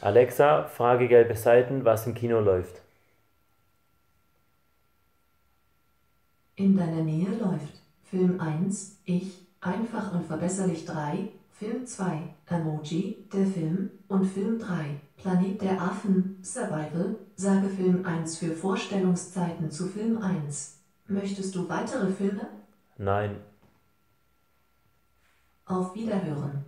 Alexa, frage gelbe Seiten, was im Kino läuft. In deiner Nähe läuft Film 1, Ich, einfach und verbesserlich 3, Film 2, Emoji, der Film und Film 3, Planet der Affen, Survival, sage Film 1 für Vorstellungszeiten zu Film 1. Möchtest du weitere Filme? Nein. Auf Wiederhören.